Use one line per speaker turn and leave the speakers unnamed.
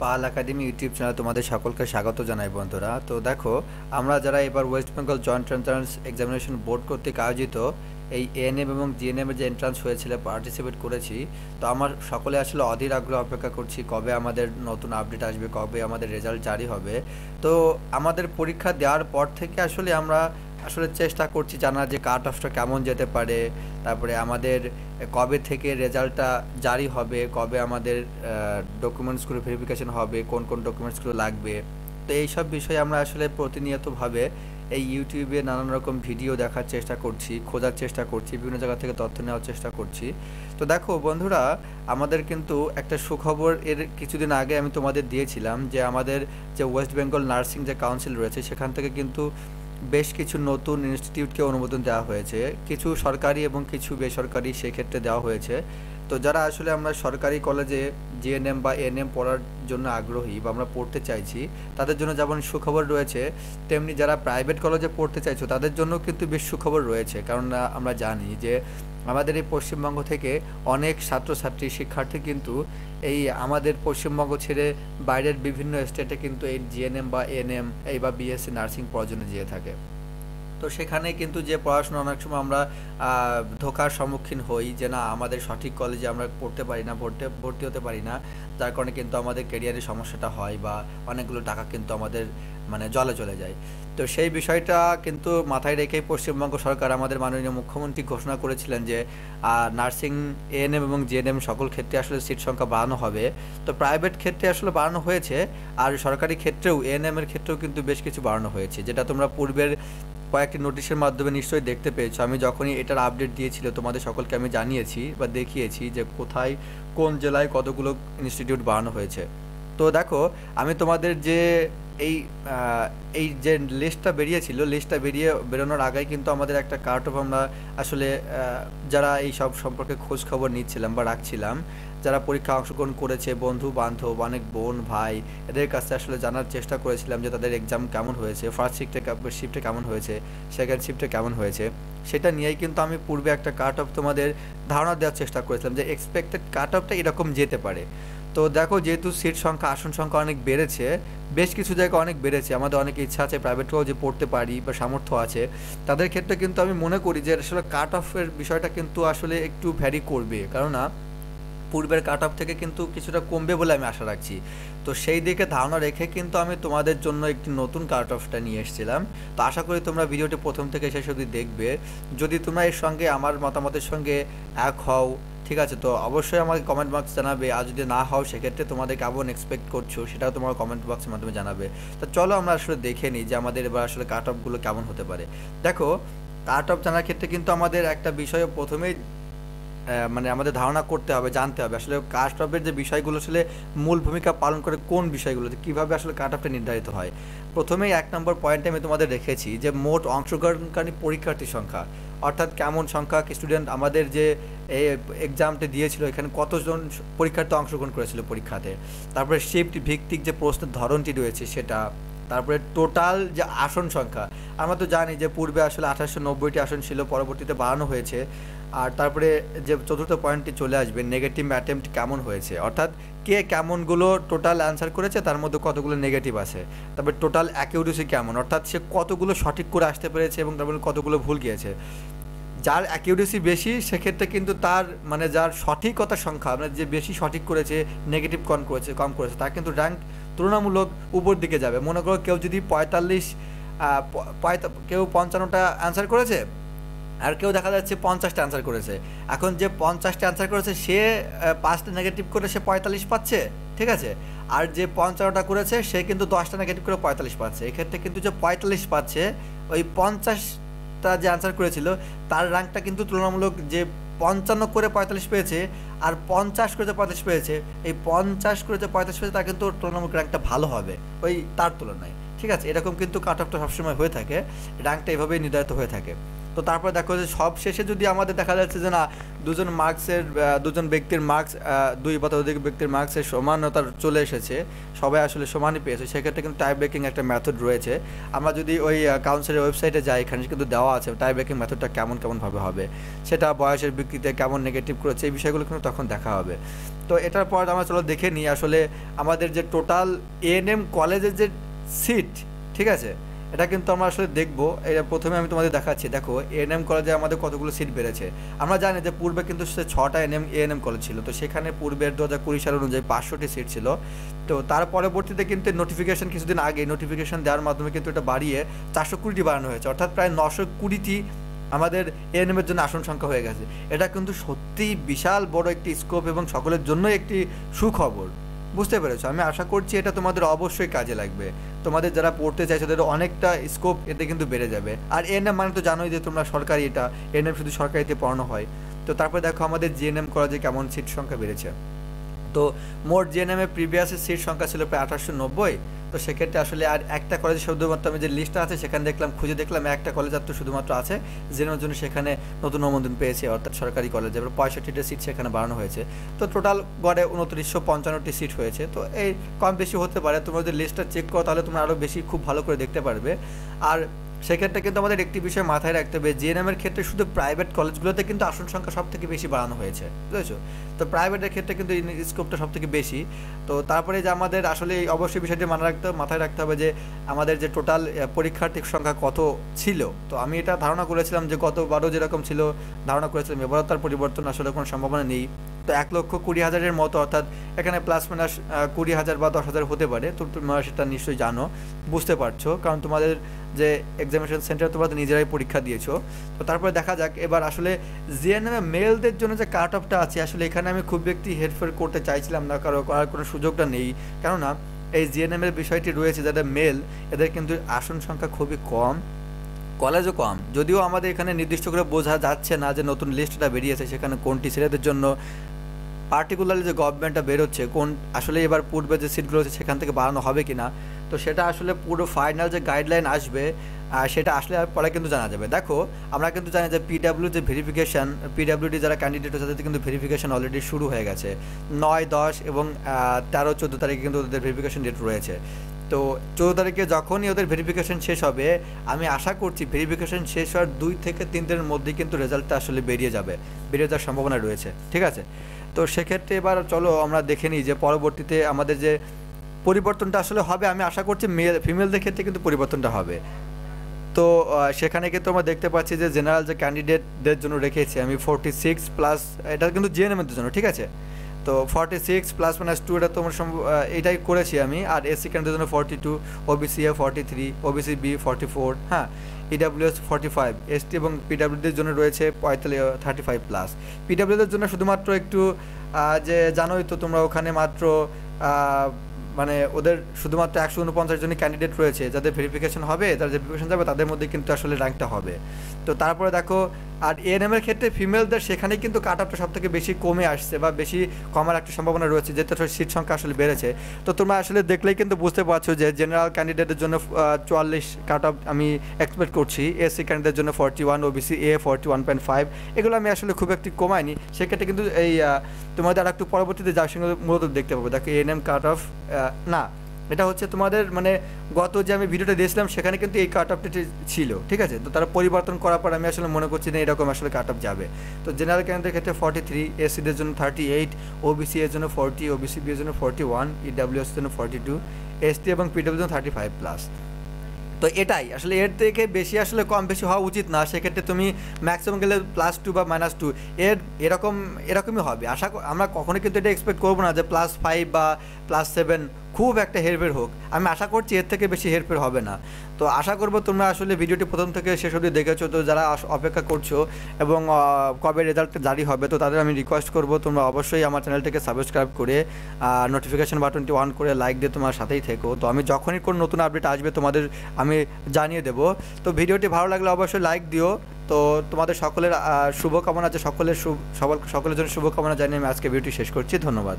পাল academy YouTube channel তোমাদের সকলকে স্বাগত জানাই বন্ধুরা। তো দেখো, আমরা যারা এবার West Bengal joint entrance examination board কর্তৃক আয়োজিত এই এএনএম এবং জিএনএম যে এন্ট্রান্স হয়েছিল পার্টিসিপেট করেছি, তো আমার সকলে আসলে অধীর আগ্রহ অপেক্ষা করছি কবে আমাদের নতুন আপডেট আসবে, কবে আমাদের রেজাল্ট জারি হবে। তো আমাদের পরীক্ষা দেওয়ার পর থেকে আসলে আমরা আসলে চেষ্টা করছি জানার যে কাট অফটা কেমন যেতে পারে। তারপরে আমাদের কবে থেকে রেজাল্টটা জারি হবে, কবে আমাদের ডকুমেন্টসগুলো ভেরিফিকেশন হবে, কোন কোন ডকুমেন্টসগুলো লাগবে। তো এইসব বিষয়ে আমরা আসলে প্রতিনিয়তভাবে এই ইউটিউবে নানান রকম ভিডিও দেখার চেষ্টা করছি, খোঁজার চেষ্টা করছি, বিভিন্ন জায়গা থেকে তথ্য নেওয়ার চেষ্টা করছি। তো দেখো বন্ধুরা, আমাদের কিন্তু একটা সুখবর এর কিছুদিন আগে আমি তোমাদের দিয়েছিলাম যে আমাদের যে ওয়েস্ট বেঙ্গল নার্সিং যে কাউন্সিল রয়েছে, সেখান থেকে কিন্তু বেশ কিছু নতুন ইনস্টিটিউটকে অনুমোদন দেওয়া হয়েছে। কিছু সরকারি এবং কিছু বেসরকারি সেক্ষেত্রে দেওয়া হয়েছে। তো যারা আসলে আমরা সরকারি কলেজে জিএনএম বা এনএম পড়ার জন্য আগ্রহী বা আমরা পড়তে চাইছি, তাদের জন্য যেমন সুখবর রয়েছে, তেমনি যারা প্রাইভেট কলেজে পড়তে চাইছো, তাদের জন্য কিন্তু বেশ সুখবর রয়েছে। কারণ আমরা জানি যে আমাদের এই পশ্চিমবঙ্গ থেকে অনেক ছাত্রছাত্রী, শিক্ষার্থী কিন্তু এই আমাদের পশ্চিমবঙ্গ ছেড়ে বাইরের বিভিন্ন স্টেটে কিন্তু এই জিএনএম বা এনএম এই বা বিএসসি নার্সিং পড়ার যেয়ে থাকে। তো সেখানে কিন্তু যে পড়াশোনা অনেক সময় আমরা ধোকার সম্মুখীন হই যে না, আমাদের সঠিক কলেজে আমরা পড়তে পারি না, ভর্তি ভর্তি হতে পারি না। যার কারণে কিন্তু আমাদের ক্যারিয়ারের সমস্যাটা হয় বা অনেকগুলো টাকা কিন্তু আমাদের মানে জলে চলে যায়। তো সেই বিষয়টা কিন্তু মাথায় রেখেই পশ্চিমবঙ্গ সরকার আমাদের মাননীয় মুখ্যমন্ত্রী ঘোষণা করেছিলেন যে নার্সিং এএনএম এবং জিএনএম সকল ক্ষেত্রে আসলে সিট সংখ্যা বাড়ানো হবে। তো প্রাইভেট ক্ষেত্রে আসলে বাড়ানো হয়েছে আর সরকারি ক্ষেত্রেও এএনএম এর ক্ষেত্রেও কিন্তু বেশ কিছু বাড়ানো হয়েছে। যেটা তোমরা পূর্বের কয়েকটি নোটিশের মাধ্যমে নিশ্চয়ই দেখতে পেয়েছ। আমি যখনই এটার আপডেট দিয়েছিল তোমাদের সকলকে আমি জানিয়েছি বা দেখিয়েছি যে কোথায়, কোন জেলায় কতগুলো ইনস্টিটিউট বাড়ানো হয়েছে। তো দেখো, আমি তোমাদের যে এই এই যে লিস্টটা বেরিয়েছিল লিস্টটা বেরিয়ে বেরোনোর আগেই কিন্তু আমাদের একটা কার্ট অফ আমরা আসলে যারা এই সব সম্পর্কে খোঁজ খবর নিচ্ছিলাম বা রাখছিলাম, যারা পরীক্ষা অংশগ্রহণ করেছে, বন্ধু বান্ধব, অনেক বোন, ভাই, এদের কাছে আসলে জানার চেষ্টা করেছিলাম যে তাদের এক্সাম কেমন হয়েছে ফার্স্ট শিফটে শিফটে কেমন হয়েছে সেকেন্ড শিফটে কেমন হয়েছে, সেটা নিয়েই কিন্তু আমি পূর্বে একটা কাট অফ তোমাদের ধারণা দেওয়ার চেষ্টা করেছিলাম যে এক্সপেক্টেড কাট অফটা এরকম যেতে পারে। তো দেখো, যেহেতু সিট সংখ্যা, আসন সংখ্যা অনেক বেড়েছে, বেশ কিছু জায়গা অনেক বেড়েছে। আমাদের অনেক ইচ্ছা আছে প্রাইভেট যে পড়তে পারি বা সামর্থ্য আছে। তাদের ক্ষেত্রে কিন্তু আমি মনে করি যে আসলে কাট অফের বিষয়টা কিন্তু আসলে একটু ভ্যারি করবে। কেননা পূর্বের কাট অফ থেকে কিন্তু কিছুটা কমবে বলে আমি আশা রাখছি। তো সেই দিকে ধারণা রেখে কিন্তু আমি তোমাদের জন্য একটি নতুন কাট অফটা নিয়ে এসেছিলাম। তো আশা করি তোমরা ভিডিওটি প্রথম থেকে শেষ অবধি দেখবে। যদি তোমরা এর সঙ্গে আমার মতামতের সঙ্গে এক হও, ঠিক আছে? তো অবশ্যই আমাকে কমেন্ট বক্স জানাবে। আর যদি না হও, সেক্ষেত্রে তোমাদের কেমন এক্সপেক্ট করছ, সেটাও তোমার কমেন্ট বক্সের মাধ্যমে জানাবে। তো চলো আমরা আসলে দেখে নিই যে আমাদের এবার আসলে কাট অফগুলো কেমন হতে পারে। দেখো কাট অফ জানার ক্ষেত্রে কিন্তু আমাদের একটা বিষয় প্রথমেই মানে আমাদের ধারণা করতে হবে, জানতে হবে আসলে কাস্ট অফের যে বিষয়গুলো আসলে মূল ভূমিকা পালন করে কোন বিষয়গুলোতে কীভাবে আসলে কাট অফটা নির্ধারিত হয়। প্রথমেই এক নম্বর পয়েন্টে আমি তোমাদের রেখেছি যে মোট অংশগ্রহণকারী পরীক্ষার্থীর সংখ্যা, অর্থাৎ কেমন সংখ্যা স্টুডেন্ট আমাদের যে এক্সামটা দিয়েছিল, এখানে কতজন পরীক্ষার্থী অংশগ্রহণ করেছিল পরীক্ষাতে। তারপরে শিফট ভিত্তিক যে প্রশ্নের ধরনটি রয়েছে সেটা তারপরে টোটাল যে আসন সংখ্যা, আমরা তো জানি যে পূর্বে আসলে আঠাশশো নব্বইটি আসন ছিল, পরবর্তীতে বাড়ানো হয়েছে। আর তারপরে যে চতুর্থ পয়েন্টটি চলে আসবে নেগেটিভ অ্যাটেম্পট কেমন হয়েছে? অর্থাৎ কে কেমনগুলো টোটাল অ্যান্সার করেছে, তার মধ্যে কতগুলো নেগেটিভ আছে? তারপরে টোটাল অ্যাকিউরেসি কেমন? অর্থাৎ সে কতগুলো সঠিক করে আসতে পেরেছে এবং তারপরে কতগুলো ভুল গিয়েছে। যার অ্যাকিউরেসি বেশি, সেক্ষেত্রে কিন্তু তার মানে যার সঠিকতার সংখ্যা মানে যে বেশি সঠিক করেছে নেগেটিভ কম করেছে কম করেছে, তার কিন্তু র্যাঙ্ক তুলনামূলক উপর দিকে যাবে। মনে করো কেউ যদি পঁয়তাল্লিশ কেউ পঞ্চান্নটা অ্যান্সার করেছে, আর কেউ দেখা যাচ্ছে পঞ্চাশটা অ্যান্সার করেছে। এখন যে পঞ্চাশটা অ্যান্সার করেছে, সে পাঁচটা নেগেটিভ করে সে পঁয়তাল্লিশ পাচ্ছে, ঠিক আছে? আর যে পঞ্চান্নটা করেছে, সে কিন্তু দশটা নেগেটিভ করে পঁয়তাল্লিশ পাচ্ছে। এক্ষেত্রে কিন্তু যে পঁয়তাল্লিশ পাচ্ছে, ওই পঞ্চাশটা যে আনসার করেছিল, তার র্যাঙ্কটা কিন্তু তুলনামূলক যে পঞ্চান্ন করে পঁয়তাল্লিশ পেয়েছে আর পঞ্চাশ করে যে পঁয়তাল্লিশ পেয়েছে, এই পঞ্চাশ করে যে পঁয়তাল্লিশ পেয়েছে তা কিন্তু তুলনামূলক র্যাঙ্কটা ভালো হবে। ওই তার তুলনায়। ঠিক আছে? এরকম কিন্তু কাট অফটা সবসময় হয়ে থাকে। র্যাঙ্কটা এভাবেই নির্ধারিত হয়ে থাকে। তো তারপর দেখো যে সব শেষে যদি আমাদের দেখা যাচ্ছে যে না, দুজন মার্কসের দুজন ব্যক্তির মার্কস দুই বা অধিক ব্যক্তির মার্কসের সমানতা চলে এসেছে, সবাই আসলে সমানই পেয়েছে। সেক্ষেত্রে কিন্তু টাই ব্রেকিং একটা মেথড রয়েছে। আমরা যদি ওই কাউন্সিলের ওয়েবসাইটে যাই, এখানে কিন্তু দেওয়া আছে টাই ব্রেকিং মেথডটা কেমন কেমনভাবে হবে, সেটা বয়সের ভিত্তিতে কেমন নেগেটিভ করেছে, এই বিষয়গুলো কিন্তু তখন দেখা হবে। তো এটার পর আমরা চলো দেখে নিই আসলে আমাদের যে টোটাল এএনএম কলেজের যে সিট ঠিক আছে? এটা কিন্তু আমরা আসলে দেখব। এটা প্রথমে আমি তোমাদের দেখাচ্ছি। দেখো এএনএম কলেজে আমাদের কতগুলো সিট বেড়েছে। আমরা জানি যে পূর্বে কিন্তু সে ছটা এনএম এএনএম কলেজ ছিল। তো সেখানে পূর্বের দু হাজার কুড়ি সাল অনুযায়ী পাঁচশোটি সিট ছিল। তো তার পরবর্তীতে কিন্তু নোটিফিকেশন কিছুদিন আগে নোটিফিকেশন দেওয়ার মাধ্যমে কিন্তু এটা বাড়িয়ে চারশো কুড়িটি বাড়ানো হয়েছে। অর্থাৎ প্রায় নশো কুড়িটি আমাদের এএনএম এর জন্য আসন সংখ্যা হয়ে গেছে। এটা কিন্তু সত্যিই বিশাল বড় একটি স্কোপ এবং সকলের জন্যই একটি সুখবর। বুঝতে পেরেছ। আমি আশা করছি এটা তোমাদের অবশ্যই কাজে লাগবে। তোমাদের যারা পড়তে চাইছো তাদের অনেকটা স্কোপ এতে কিন্তু বেড়ে যাবে। আর এএনএম মানে তো জানোই যে তোমরা সরকারি এটা এএনএম শুধু সরকারিতে পড়ানো হয়। তো তারপরে দেখো আমাদের জিএনএম কলেজে কেমন সিট সংখ্যা বেড়েছে। তো মোট জিএনএম এর প্রিভিয়াসের সিট সংখ্যা ছিল প্রায় আঠারোশো নব্বই। তো সেক্ষেত্রে আসলে আর একটা কলেজে শুধুমাত্র আমি যে লিস্টটা আছে, সেখানে দেখলাম, খুঁজে দেখলাম একটা কলেজ আর তো শুধুমাত্র আছে, জেনার জন্য সেখানে নতুন অনুমোদন পেয়েছে, অর্থাৎ সরকারি কলেজ এবার পঁয়ষট্টিটা সিট সেখানে বাড়ানো হয়েছে। তো টোটাল গড়ে উনত্রিশশো পঞ্চান্নটি সিট হয়েছে। তো এই কম বেশি হতে পারে, তোমরা যদি লিস্টটা চেক করো, তাহলে তোমরা আরও বেশি খুব ভালো করে দেখতে পারবে। আর সেক্ষেত্রে কিন্তু আমাদের একটি বিষয় মাথায় রাখতে হবে জিএনএম এর ক্ষেত্রে শুধু প্রাইভেট কলেজগুলোতে কিন্তু আসন সংখ্যা সব থেকে বেশি বাড়ানো হয়েছে, বুঝেছ? তো প্রাইভেটের ক্ষেত্রে কিন্তু স্কোপটা সব থেকে বেশি। তো তারপরে যে আমাদের আসলে এই অবশ্যই বিষয়টি মানা রাখতে, মাথায় রাখতে হবে যে আমাদের যে টোটাল পরীক্ষার্থীর সংখ্যা কত ছিল। তো আমি এটা ধারণা করেছিলাম যে গতবারও যেরকম ছিল, ধারণা করেছিলাম, এবারও তার পরিবর্তন আসলে কোনো সম্ভাবনা নেই। তো এক লক্ষ কুড়ি হাজারের মতো, অর্থাৎ এখানে প্লাস মাইনাস কুড়ি হাজার বা দশ হাজার হতে পারে। তো তোমরা সেটা নিশ্চয়ই জানো, বুঝতে পারছ। কারণ তোমাদের যে এক্সামিনেশন সেন্টার তোমরা নিজেরাই পরীক্ষা দিয়েছ। তো তারপরে দেখা যাক, এবার আসলে জিএনএমে মেলদের জন্য যে কাট অফটা আছে, আসলে এখানে আমি খুব একটি হেরফের করতে চাইছিলাম না, কারও করার কোনো সুযোগটা নেই। কেননা, এই জিএনএম এর বিষয়টি রয়েছে, যাদের মেল এদের কিন্তু আসন সংখ্যা খুবই কম কলেজও কম। যদিও আমাদের এখানে নির্দিষ্ট করে বোঝা যাচ্ছে না যে নতুন লিস্টটা বেরিয়েছে, সেখানে কোনটি ছেলেদের জন্য পার্টিকুলারলি যে গভর্নমেন্টটা বেরোচ্ছে, কোন আসলে এবার পূর্বে যে সিটগুলো আছে সেখান থেকে বাড়ানো হবে কি না তো সেটা আসলে পুরো ফাইনাল যে গাইডলাইন আসবে সেটা আসলে পরে কিন্তু জানা যাবে। দেখো, আমরা কিন্তু জানি যে পিডাব্লিউ যে ভেরিফিকেশান পিডাব্লিউডি যারা ক্যান্ডিডেট হচ্ছে তাদের কিন্তু ভেরিফিকেশান অলরেডি শুরু হয়ে গেছে। নয়, দশ এবং তেরো, চোদ্দ তারিখে কিন্তু তাদের ভেরিফিকেশান ডেট রয়েছে। তো চৌদ্দ তারিখে যখনই ওদের ভেরিফিকেশন শেষ হবে, আমি আশা করছি ভেরিফিকেশন শেষ হওয়ার দুই থেকে তিন দিনের মধ্যেই কিন্তু রেজাল্টটা আসলে বেরিয়ে যাবে, বেরিয়ে যাওয়ার সম্ভাবনা রয়েছে, ঠিক আছে? তো সেক্ষেত্রে এবার চলো আমরা দেখে নিই যে পরবর্তীতে আমাদের যে পরিবর্তনটা আসলে হবে, আমি আশা করছি মেল ফিমেলদের ক্ষেত্রে কিন্তু পরিবর্তনটা হবে। তো সেখানে কিন্তু আমরা দেখতে পাচ্ছি যে জেনারেল যে ক্যান্ডিডেটদের জন্য রেখেছি, আমি ফোরটি সিক্স প্লাস এটা কিন্তু জিএনএমের জন্য, ঠিক আছে? তো forty six plus minus two এটা তোমার এটাই করেছি আমি। আর এসসি ক্যান্ডিডেটের জন্য forty two OBC A forty three OBC B forty four হ্যাঁ ইডাব্লিউএস ফর্টি ফাইভ এসটি এবং পিডাব্লিউডির জন্য রয়েছে পঁয়তাল্লিশ থার্টি ফাইভ প্লাস পিডাব্লিউদের জন্য শুধুমাত্র একটু যে জানোই তো তোমরা ওখানে মাত্র মানে ওদের শুধুমাত্র একশো উনপঞ্চাশ জনই ক্যান্ডিডেট রয়েছে। যাদের ভেরিফিকেশন হবে তাদের ভেরিফিকেশন যাবে, তাদের মধ্যে কিন্তু আসলে র্যাঙ্কটা হবে। তো তারপরে দেখো আর এএনএম এর ক্ষেত্রে ফিমেলদের সেখানে কিন্তু কাট আপটা সব থেকে বেশি কমে আসছে বা বেশি কমার একটা সম্ভাবনা রয়েছে যেহেতু সিট সংখ্যা আসলে বেড়েছে। তো তোমরা আসলে দেখলেই কিন্তু বুঝতে পারছ যে জেনারেল ক্যান্ডিডেটের জন্য চুয়াল্লিশ কাট অফ আমি এক্সপেক্ট করছি। এসসি ক্যান্ডিডেটের জন্য forty one OBC A forty one point five এগুলো আমি আসলে খুব একটি কমাইনি। সেক্ষেত্রে কিন্তু এই তোমাদের আর একটু পরবর্তীতে যার সঙ্গে মূলত দেখতে পাবো। দেখো এএনএম কাট অফ না এটা হচ্ছে তোমাদের মানে গত যে আমি ভিডিওটা দিয়েছিলাম, সেখানে কিন্তু এই কাট অফটি ছিল, ঠিক আছে? তো তারা পরিবর্তন করার পর আমি আসলে মনে করছি না এরকম আসলে কাট অফ যাবে। তো জেনারেল ক্যান্ডিডেটের ক্ষেত্রে ফর্টি থ্রি এসসিদের জন্য থার্টি এইট ওবিসি এর জন্য ফর্টি ওবিসি বি এর জন্য ফর্টি ওয়ান ইডাব্লিউএস জন্য ফর্টি টু এসটি এবং পিডব্লিউ জন্য থার্টি ফাইভ প্লাস তো এটাই, আসলে এর থেকে বেশি আসলে কম বেশি হওয়া উচিত না। সেক্ষেত্রে তুমি ম্যাক্সিমাম গেলে প্লাস টু বা মাইনাস টু এর এরকম, এরকমই হবে। আশা আমরা কখনোই কিন্তু এটা এক্সপেক্ট করব না যে প্লাস ফাইভ বা প্লাস সেভেন খুব একটা হেরফের হোক। আমি আশা করছি এর থেকে বেশি হেরফের হবে না। তো আশা করব তোমরা আসলে ভিডিওটি প্রথম থেকে শেষ অবধি দেখেছ। তো যারা অপেক্ষা করছ এবং কবে রেজাল্ট জারি হবে, তো তাদের আমি রিকোয়েস্ট করব তোমরা অবশ্যই আমার চ্যানেলটিকে সাবস্ক্রাইব করে নোটিফিকেশান বাটনটি অন করে লাইক দিয়ে তোমার সাথেই থেকো। তো আমি যখনই কোনো নতুন আপডেট আসবে তোমাদের আমি জানিয়ে দেবো। তো ভিডিওটি ভালো লাগলে অবশ্যই লাইক দিও। তো তোমাদের সকলের শুভকামনা যে সকলের সকলের জন্য শুভকামনা জানিয়ে আমি আজকে ভিডিওটি শেষ করছি। ধন্যবাদ।